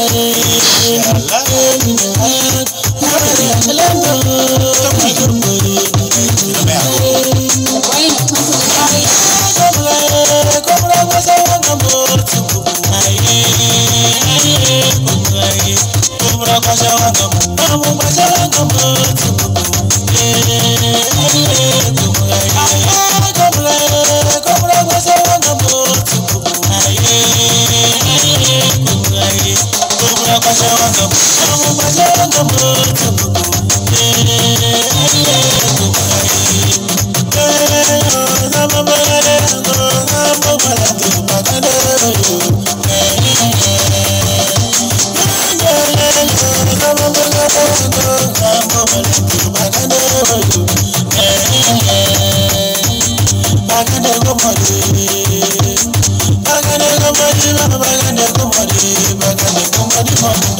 I'm gonna go to the Bagana, bagana, bagana, bagana, bagana, I'm